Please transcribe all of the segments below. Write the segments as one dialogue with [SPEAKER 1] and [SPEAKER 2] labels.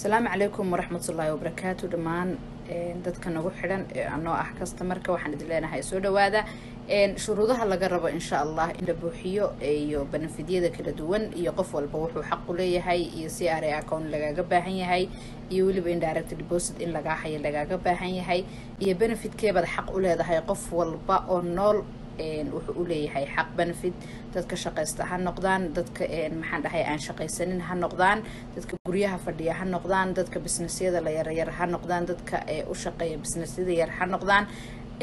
[SPEAKER 1] asalaamu calaykum waraxmatullaahi wabarakaatu dhammaan dadka nagu xidhan ee anoo ah kastamarka waxaan idin leenahay soo dhawaada shuruudaha laga rabo insha allah in la buuxiyo iyo benefidyada kala duwan iyo qof walba wuxuu xaq u leeyahay iyo c r a account lagaaga baahan yahay iyo weliba indirect deposit in lagaa hayo lagaaga baahan yahay iyo benefitkeebaad xaq u leedahay qof walba oo nool wuxuu u leeyahay xaq benefit. Dadka shaqaysta ha noqdaan dadka maxaan dhahay aan shaqaysanin ha noqdaan. Dadka guryaha fadhiya ha noqdaan dadka businessyada la yaryar ha noqdaan dadka u shaqeeya businessyada yar ha noqdaan.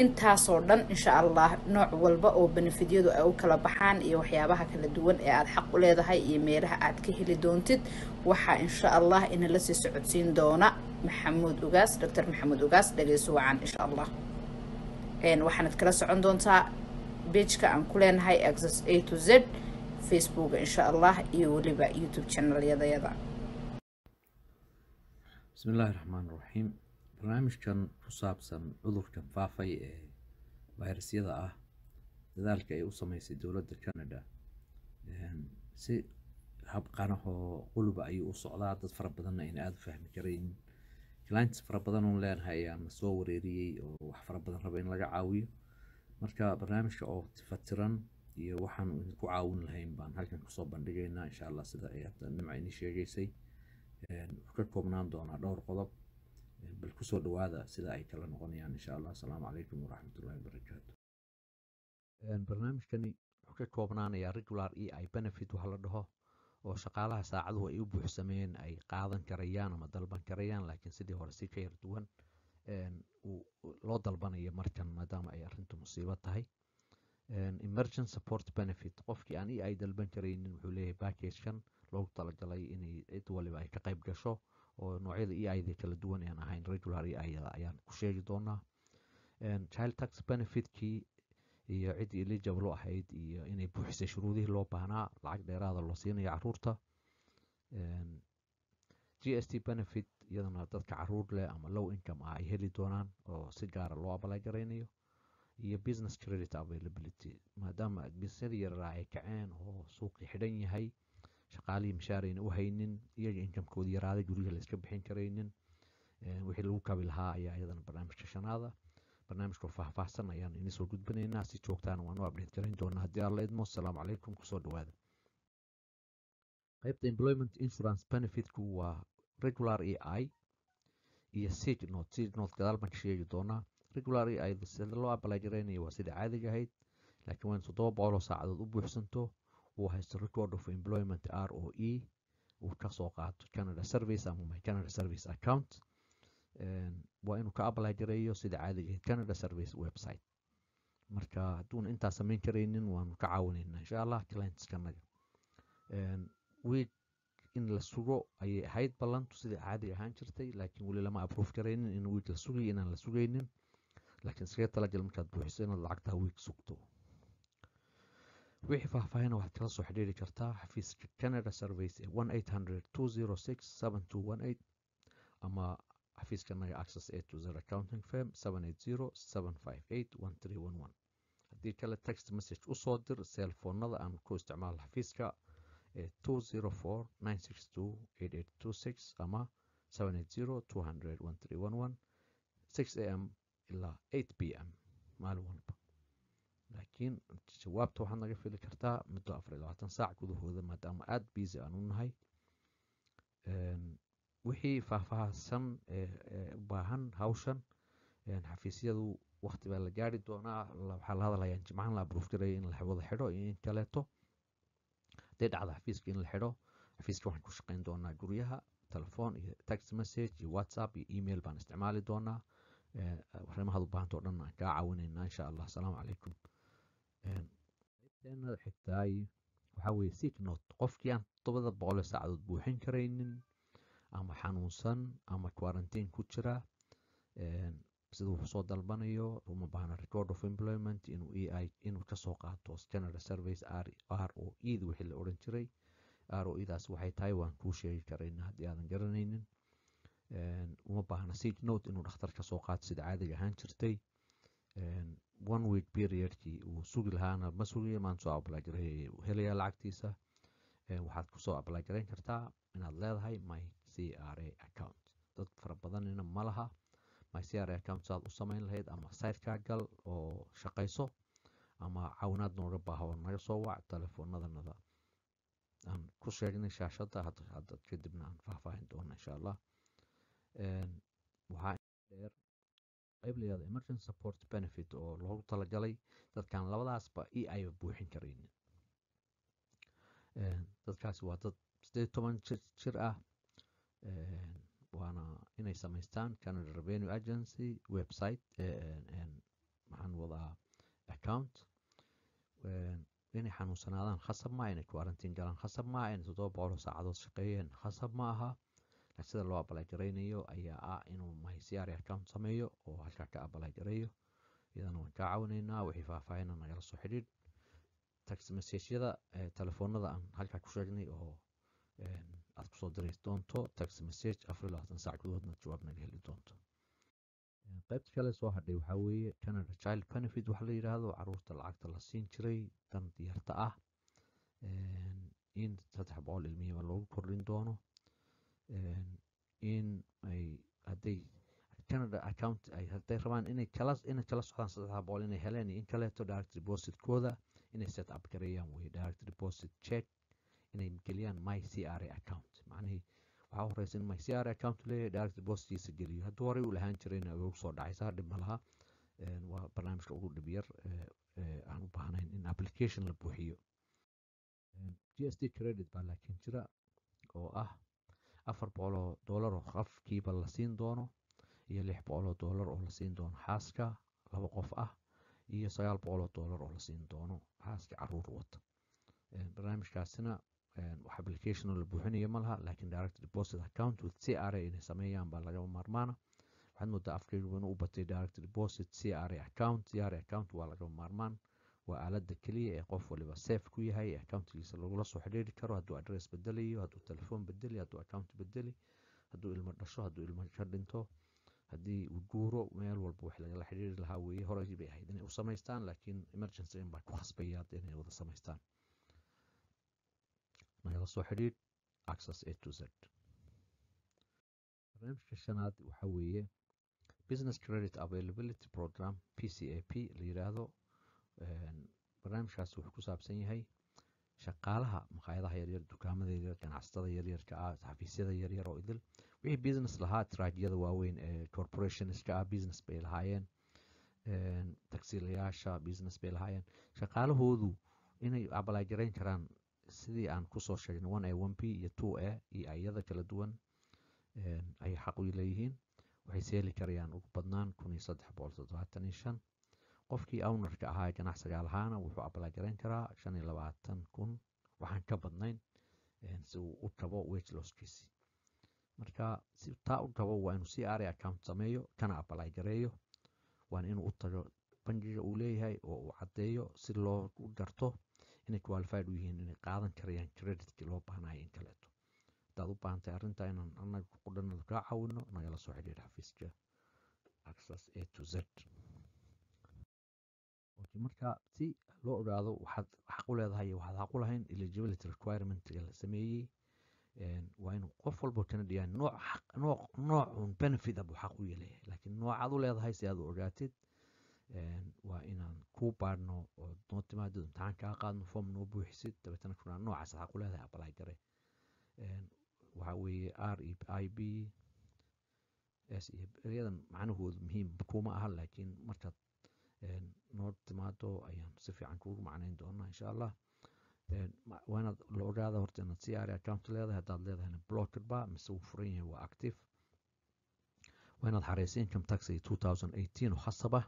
[SPEAKER 1] Intaasoo dhan insha allah nooc walba oo benefityadu ay u kala baxaan iyo waxyaabaha kala duwan ee aada xaq u leedahay iyo meelaha aad ka heli doontid waxaa insha allah inala sii socodsiin doona maxamuud ugaas doctor maxamuud ugaas dhageyso wacan insha allah. Waxaanad kala socon doontaa bejka aan ku leenahay access a to z facebooka insha allah iyo weliba youtube channeelyadayada
[SPEAKER 2] bismi raxmaan raxiim barnaamijkan ku saabsan cudurkan faafay ee fayrasyada ah dadaalka ay u sameysay dowladda canada si habqanahoo quluba ayuu u socdaa. Dad fara badanna ayna aada u fahmi karayn. Clients fara badan oon leenahay ayaa na soo wareeriyey oo wax fara badan raba in laga caawiyo marka barnaamijka oo fatiran iyo waxaan idinku caawin lahayn baan halkan ku soo bandhigaynaa insha allah sida ay hadda nimca ini sheegaysay. Ka koobnaan doonaa dhowr qodob. Bal ku soo dhawaada sida ay kala noqonayaan insha allah asalaamu calaykum waraxmatullahi wabarakaatu barnaamijkani wuxuu ka koobnaanayaa regular e i benefit waxa la dhaho oo shaqaalaha saacaduhu ay u buuxsameen ay qaadan karayaan ama dalban karayaan laakiin sidii hore si ka yar duwan loo dalbanayo markan maadaama ay arrintu musiibo tahay. Emergent support benefit qofkii aan i ay dalban karaynin wuxuu leeyahay backagekan loogu talagalay inay cid waliba ay ka qayb gasho oo noocyada e ida kala duwan aan ahayn regular e ida ayaan ku sheegi doonaa. Child tax benefitkii iyo ciddii eligible u ahayd iyo inay buuxisay shuruudihii loo baahnaa lacag dheeraada loo siinayo carruurta g s t benefit iyadana dadka carruur leh ama low income ah ay heli doonaan oo si gaara loo abalay garaynayo iyo business credit availability maadaama bisyadii yararaa ay kaceen oo suuqii xidhan yahay shaqaalihii mishaarayna u haynin iyaga inkamkoodii yaraaday guriga la bixin karaynin wixii lagu kabi lahaa ayaa iyadana barnaamijka shanaada. Barnaamijka faahfaahsan ayaan soo gudbinaynaa si joogtaana waan update garayn doonaa haddii alla idmo. Asalaamu calaykum ku soo dhawaada qaybta employment insurance benefitku waa regular e i iyo sig note sig note gadaal baan ka sheegi doonaa regular e i sida loo apply garaynayo waa sida caadiga ahayd laakiin waa in toddoba boqoloo saacadood u buuxsanto. Uu haysto record of employment r o e. Uu ka soo qaato canada service ama canada service account. Waa inuu ka apply gareeyo sida caadiga ahayd canada service website. Marka hadduuna intaa samayn karaynin waanu ka caawinaynaa insha allah clientskanaga week in la sugo ayay ahayd ballantu sida caadiga ahaan jirtay laakiin weli lama aprove garaynin in week la sugay inaan la sugaynin. Laakiin iskaga talagal markaad buuxiso inaad lacagtaa week sugto? Wixii faahfaahina waxaad kala soo xidhiiri kartaa xafiiska canada service ee one eight hundred two zero six seven two one eight ama xafiiska naga access to zero accounting firm seven eight zero seven five eight one three one one. Haddii kale text message u soo dir seelfoonada aan ku isticmaalo xafiiska two six ama seven eight zero two hundred one three one one six a m ilaa eight p m maalin walba laakiin jawaabta waxaad naga fili kartaa muddo afar labaatan saac gudahooda maadaama aada busy aan u nahay wixii faahfaahsan u baahan hawshan xafiisyadu waqti baa la gaari doonaa waxaa la hadlayaan jimcahan la abruuf in la wada xidho iyo in kaleeto hadday dhacda xafiiska in la xidho xafiiska waxaan ku shaqayn doonaa guryaha telefoon iyo text message iyo whatsapp iyo email baan isticmaali doonaa arrimahaad u baahanta o dhan aan kaa caawinaynaa insha allah asalaamu calaykum xigtaay waxaa weeye sick note qofkii aan toddobada boqol saacadood buuxin karaynin ama xanuunsan ama quarantine ku jira sida uu soo dalbanayo uma baahna record of employment inuu e inuu ka soo qaato canada service r o ed wixii la odhan jiray. R o edaas waxay tahay waan kuu sheegi karayna haddii aadan garanaynin. Uma baahna sig note inuu dhakhtar ka soo qaato sida caadiga ahaan jirtay. One week periodkii uu sugi lahaana ma sugiyo maan soo ablagareeyay helayaa lacagtiisa. Waxaad ku soo ablagarayn kartaa inaad leedahay my c r a account. Dad fara badanina ma laha my c r a account saad u samayn lahayd ama sitekaa gal oo shaqayso ama caawinaad nooga baaho naga soo wac telefoonadannada aan ku sheegnay shaashada hadda kadibna aan faahfaahin doono insha allah. Waxaa dheer qayb emergency support benefit oo loogu talagalay dadkaan labadaasba i ayba buuxin karaynin dadkaasi waa dad sideed toban jir ah waana inay samaystaan canada revenue agency website maxaan wadaa account inay xanuunsanaadaan khasab maa inay quarantine galaan khasab maa inay toddoba boqoloo saacadood shaqeeyeen khasab ma aha sida loo abalaajaraynayo ayaa ah inuu mycr account sameeyo oo halkaa ka abalaajareeyo iyadana waan kaa caawinaynaa wixii faahfaahina nagala soo xidhiidh tax messageyada telefoonada aan halkaa ku sheegnay oo aad ku soo diri doonto tax message afar labaatan saac gudahoodna jawaab naga heli doonto qaybta kale soo hadhay waxaa weeye canada child benefit waxa la yidhaahdo carruurta lacagta la siin jiray dan diyarta ah in saddex boqol ilmihiiba loogu kordhin doono in ay hadday canada account ay rabaan inay kala inay kala socdaan saddex boqol inay heleen in kaleeto direct depositkooda inay set up gareeyaan weye direct deposit check inay geliyaan my c r a account. Macnihii waxaa horeysa in my c r account leeyahay direct depositkiisa geliyo. Hadduu horey u lahaan jirayna ugu soo dhacaysaa dhib ma waa barnaamijka ugu dhib yar aan u baahnayn in application la buuxiyo. G s t credit baa laakiin jira oo ah afar boqoloo doolar oo qofkiiba la siin doono iyo lix boqoloo doolar oo la siin doono xaaska laba qof ah iyo sagaal boqoloo doolar oo la siin doono xaaska carruur wata barnaamijkaasina wax application la buuxinayo ma laha direct deposit account with c r a inay sameeyaan baa lagama maarmaana. Waxaad moodaa afkaygu inuu u batay direct deposit c r a account c r a account waa lagama maarmaan. Waa aalada keliya ee qof waliba safe ku yahay accountigiisa lagula soo xidhiiri karo hadduu adress bedelayo hadduu telefoon bedeli hadduu account bedeli hadduu ilmo dhasho hadduu ilmo dhinto haddii uu guuro meel walba wax lagala xidhiiri lahaa weeye. Horey ahayd inay u samaystaan laakiin emergency in baa ku khasbaya inay wada samaystaan nagala soo xidhiidh access a to z. barnaamijka shanaad waxaa weeye business credit availability program p c a p la yidhaahdo barnaamijkaas wuxuu ku saabsan yahay shaqaalaha maqaayadaha yaryar dukaamada yaryar ganacsatada yaryarka ah xafiisyada yaryar oo idil wixii business lahaa traajyada waaweyn ee corporationska ah business bay lahaayeen tagsiilayaasha business bay lahaayeen shaqaalahoodu inay abalaajarayn karaan sidii aan ku soo sheegnay one a one b iyo two a iyo ayada kala duwan ayay xaq u leeyihiin. Waxay seeli karayaan ugu badnaan kun iyo saddex boqol toddobaatan iyo shan. Qofkii ownerka ahaa ganacsiga lahaana wuxuu abalaajarayn karaa shan iyo labaatan kun. Waxaan ka badnayn si uu u tabo wage losskiisi marka si taa u tabo waa inuu c r a account sameeyo kana abalaagareeyo waana inuu u tago bangiga uu leeyahay oo uu caddeeyo si loo garto inay qualified u yihiin inay qaadan karayaan creditkii loo baahnayo in kaleeto. Haddaad u baahantahay arrintaa inaan anaga qudhanada kaa caawino nagala soo xidhiir xafiiska access a to z. Marka si loo ogaado waxaad xaq u leedahay waxaad xaq u lahayn eligibility requirementiga la sameeyey waa inuu qof walbo canadian nooc nooc noocun benefit buu xaq u leeyahay laakiin noocaad u leedahay si aad u ogaatid waa inaan kuu baadhno oo noo timaado imtixaan kaa qaadno form noo buuxisid dabeetana kunaa noocaas xaq u leedahay apply gare waxaa weeye r e i b s iyo eryadan macnahoodu muhiim kuma aha laakiin markaad noo timaado ayaan si fiican kuugu macnayn doonaa insha allah waa inaad la ogaada horta inaad c r account leedahay haddaad leedahayna blocked ba mise uu furan yahay waa active. Waa inaad tax iyo two thousand eighteen oo khasab ah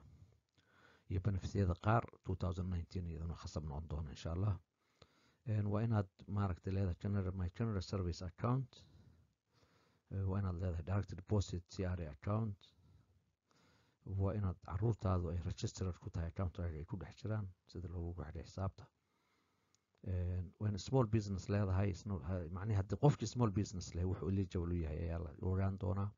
[SPEAKER 2] iyo benefityada qaar two thousand nineteen iyaduna khasab noqon doona insha allah waa inaad maaragtay leedahay my general service account waa inaad leedahay direct deposit c r account waa inaad caruurtaadu ay registered ku tahay accountaga ay ku dhex jiraan sida loogu xidhay xisaabta waa in small business leedahay macnihi haddii qofkii small business leh wuxuu eligible u yahay ayaa la ogaan doonaa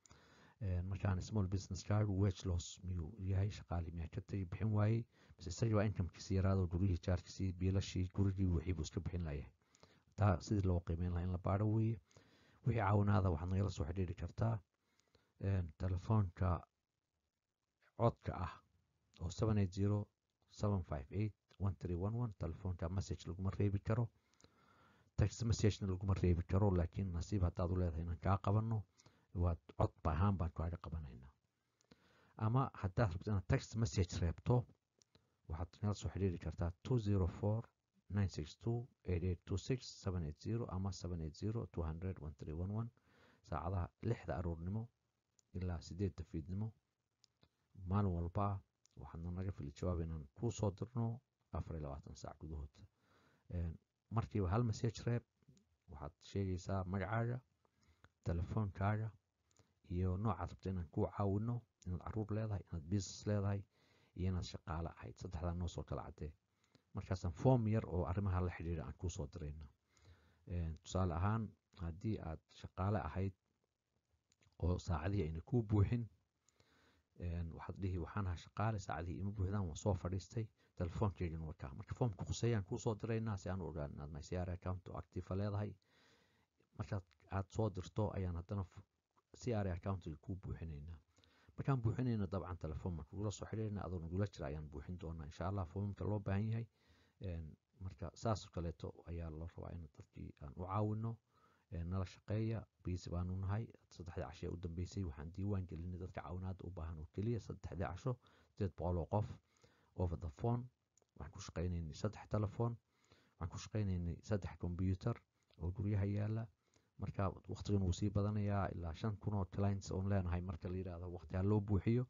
[SPEAKER 2] markaan small business kaagu wage loss miyuu yahay? Shaqaali miyaa ka tegi bixin waayey. Mise isagii baa incomekiisi yaraado gurigii jaarkiisii biilashii gurigii wixii iska bixin layahay taa sidii loo qiimeyn lahaa in la baadho weeye. Wixii caawinaada waxaad nagala soo xidhiiri kartaa telefoonka codka ah oo seven eight zero seven five eight one three one one. Telefoonka message laguma reebi karo text messagena laguma reebi karo laakiin nasiib haddaad u leedahay inaan kaa qabanno waad cod ba ahaan baan kaaga qabanaynaa. Ama haddaad rabto inaad text message reebto waxaad nala soo xidhiiri kartaa two zero four nine six two eight eight two six seven eight zero ama seven eight zero two hundred one three one one saacadaha lixda aroornimo ilaa sideedda fiidnimo. Maalin walba waxaadna naga fili jawaab inaan kuu dirno afar iyo labaatan saac gudahood. Markiiba hal message reeb waxaad sheegaysaa magacaaga telefoonkaaga iyo noocaad rabto inaan kuu caawino inaad carruur leedahay inaad business leedahay iyo inaad shaqaale ahayd. Saddexdaa noo kala caddee markaasaan form yar oo arrimaha la xidhiidha aan kuu soo dirayna. Tusaale ahaan haddii aad shaqaale ahayd oo saacadihii ayna kuu buuxin waxaad dhihi waxaan shaqaale saacadihii ima buuxdaan waan soo fadhiistay telefoonkeygana waa kaa marka foomka khuseeyaan kuu soo diraynaa si aan u ogaan inaad mycr account oo actifa leedahay. Markaad aad soo dirto ayaan haddana cr accountiga kuu buuxinaynaa markaan buuxinayna dabcan telefoon marka ugula soo xidhiirna adoo nagula jira ayaan buuxin doonaa insha allah foomamka loo baahan yahay. Marka saas kaleeto ayaa loo rabaa in dadkii aan u caawino nala shaqeeya. Biisi baanu nahay. Saddexdii casho ee u dambeysay waxaan diiwaan gelinay dadka caawinaada u baahan oo keliya. Saddexdii casho sideed boqol oo qof over the phone. Waxaan ku shaqaynaynay saddex telefoon. Waxaan ku shaqaynaynay saddex combyuter oo guryaha yaalla marka waqtigan wuu sii badanayaa ilaa shan kun oo clients oon leenahay marka la yidhaahdo waqti ha loo buuxiyo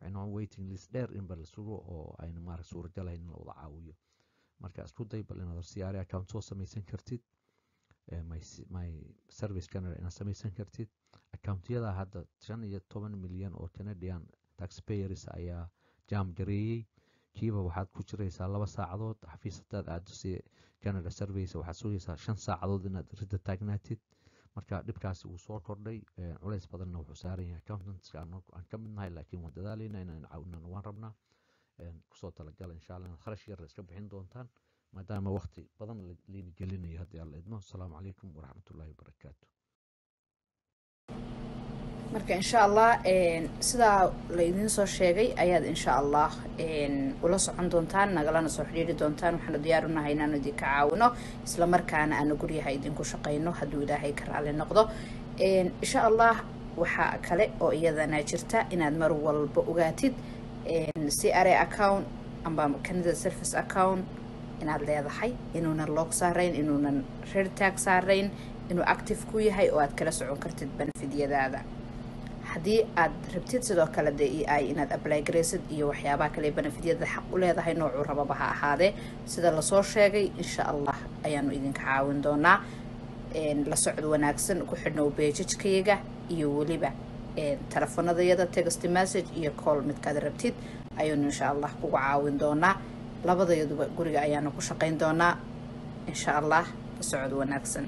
[SPEAKER 2] waxaynu waiting list dheer inba la sugo oo ayna maarag suuragalayn in la wada caawiyo. Marka isku day bal inaad cr account soo samaysan kartid my service canada inaad samaysan kartid. Accountyada hadda shan iyo toban milyan oo canadian taxpayers ayaa jaam gareeyey. Kiiba waxaad ku jiraysaa laba saacadood xafiis hadaad aado si canada service waxaad sugaysaa shan saacadood inaad ridda taagnaatid marka dhibkaasi wuu soo kordhay culays badanna wuxuu saaran yahay accountantska aan ka midnahay laakiin waan dadaalayna inaan caawinana waan rabnaa. Kusoo talagala insha allah inaad kharash yar iska bixin doontaan maadaama waqti badan liini gelinayo haddii alla idmo. Asalaamu calaykum waraxmatullaahi wabarakaatu
[SPEAKER 1] marka insha allah sidaa laydiin soo sheegay ayaad insha allah ula socon doontaan nagalana soo xidhiiri doontaan waxaanu diyaarunahay inaanu idinka caawino isla markaana aanu guryaha idinku shaqayno hadduu ilaahay ka raali noqdo. Insha allah waxaa kale oo iyadana jirta inaad mar walba ogaatid cra account amba canada service account inaad leedahay inuunan loog saarayn inuunan rertag saarayn inuu active ku yahay oo aad kala socon kartid benefidyadaada haddii aad rabtid sidoo kale de e inaad apply garaysid iyo waxyaabaha kale benefidyada xaq u leedahay noocuu rababa ha ahaadee. Sida la soo sheegay insha allah ayaanu idinka caawin doonaa la socod wanaagsan ku xidhnow beejajkayaga iyo weliba telefoonadayada text message iyo call midkaad rabtid ayaynu insha allah kugu caawin doonaa. Labadayaduba guriga ayaanu ku shaqayn doonaa. Insha allah la socod wanaagsan